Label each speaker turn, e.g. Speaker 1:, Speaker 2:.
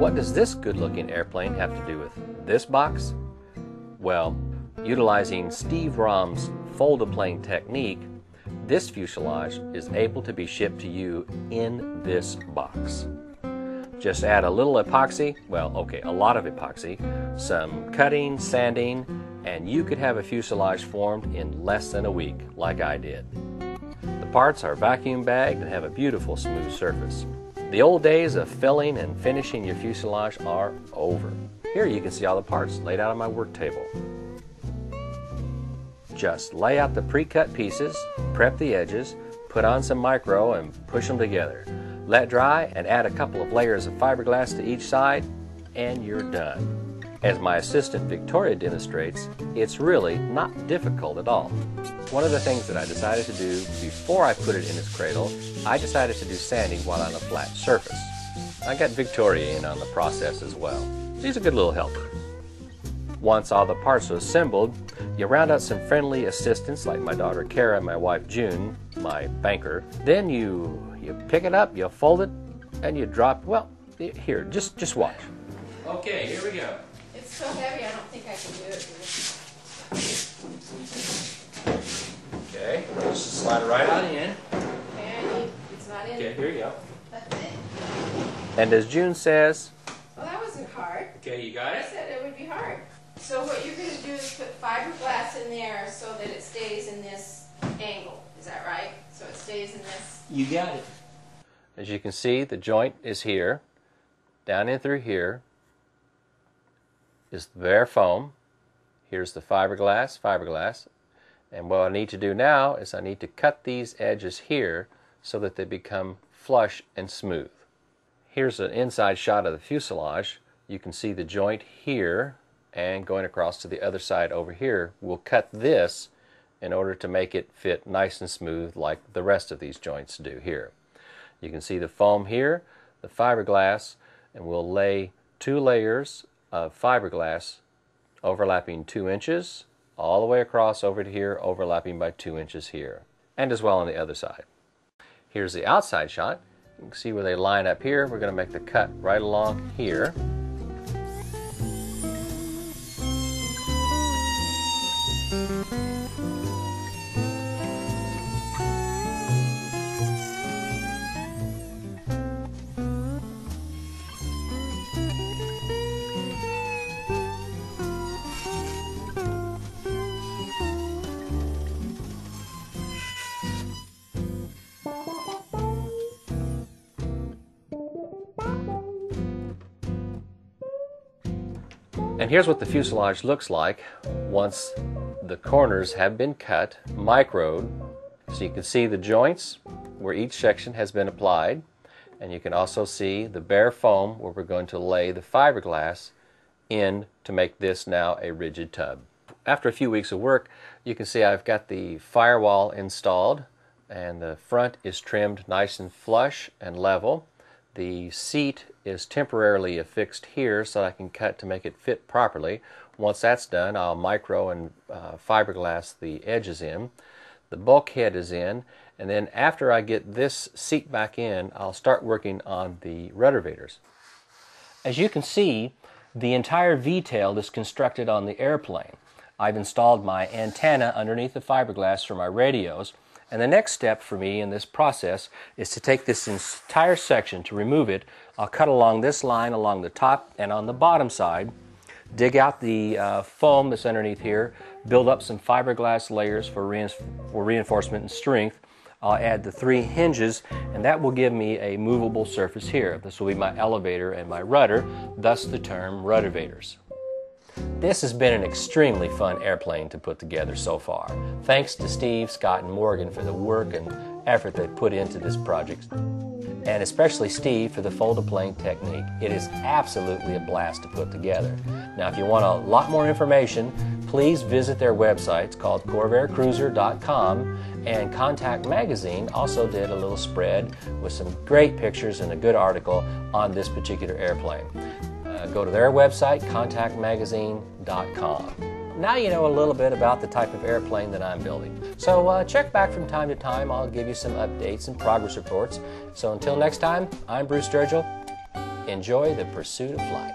Speaker 1: What does this good looking airplane have to do with this box? Well, utilizing Steve Rom's fold-a-plane technique, this fuselage is able to be shipped to you in this box. Just add a little epoxy, well, okay, a lot of epoxy, some cutting, sanding, and you could have a fuselage formed in less than a week, like I did. The parts are vacuum bagged and have a beautiful smooth surface. The old days of filling and finishing your fuselage are over. Here you can see all the parts laid out on my work table. Just lay out the pre-cut pieces, prep the edges, put on some micro and push them together. Let dry and add a couple of layers of fiberglass to each side and you're done. As my assistant Victoria demonstrates, it's really not difficult at all. One of the things that I decided to do before I put it in its cradle, I decided to do sanding while on a flat surface. I got Victoria in on the process as well. She's a good little helper. Once all the parts are assembled, you round out some friendly assistants like my daughter Kara and my wife June, my banker. Then you you pick it up, you fold it, and you drop. Well, here, just just watch. Okay, here we go.
Speaker 2: It's so heavy, I don't think I can do it.
Speaker 1: Okay, just slide it right on in.
Speaker 2: Okay, it's not in.
Speaker 1: Okay, here you go.
Speaker 2: That's it.
Speaker 1: And as June says,
Speaker 2: Well, that wasn't hard.
Speaker 1: okay, you got it?
Speaker 2: I said it would be hard. So what you're going to do is put fiberglass in there so that it stays in this angle. Is that right? So it stays in this.
Speaker 1: You got it. As you can see, the joint is here. Down in through here is the bare foam. Here's the fiberglass, fiberglass. And what I need to do now is I need to cut these edges here so that they become flush and smooth. Here's an inside shot of the fuselage. You can see the joint here and going across to the other side over here. We'll cut this in order to make it fit nice and smooth like the rest of these joints do here. You can see the foam here, the fiberglass, and we'll lay two layers of fiberglass overlapping two inches all the way across over to here, overlapping by two inches here, and as well on the other side. Here's the outside shot. You can see where they line up here. We're going to make the cut right along here. And here's what the fuselage looks like once the corners have been cut, microed, so you can see the joints where each section has been applied, and you can also see the bare foam where we're going to lay the fiberglass in to make this now a rigid tub. After a few weeks of work, you can see I've got the firewall installed and the front is trimmed nice and flush and level. The seat is temporarily affixed here so I can cut to make it fit properly. Once that's done, I'll micro and uh, fiberglass the edges in. The bulkhead is in, and then after I get this seat back in, I'll start working on the ruddervators. As you can see, the entire V-tail is constructed on the airplane. I've installed my antenna underneath the fiberglass for my radios, and the next step for me in this process is to take this entire section, to remove it, I'll cut along this line along the top and on the bottom side, dig out the uh, foam that's underneath here, build up some fiberglass layers for, for reinforcement and strength. I'll add the three hinges and that will give me a movable surface here. This will be my elevator and my rudder, thus the term ruddervators. This has been an extremely fun airplane to put together so far. Thanks to Steve, Scott, and Morgan for the work and effort they put into this project, and especially Steve for the fold-a-plane technique. It is absolutely a blast to put together. Now, if you want a lot more information, please visit their website. It's called CorvairCruiser.com, and Contact Magazine also did a little spread with some great pictures and a good article on this particular airplane uh, go to their website, contactmagazine.com. Now you know a little bit about the type of airplane that I'm building. So uh, check back from time to time. I'll give you some updates and progress reports. So until next time, I'm Bruce Sturgill. Enjoy the pursuit of light.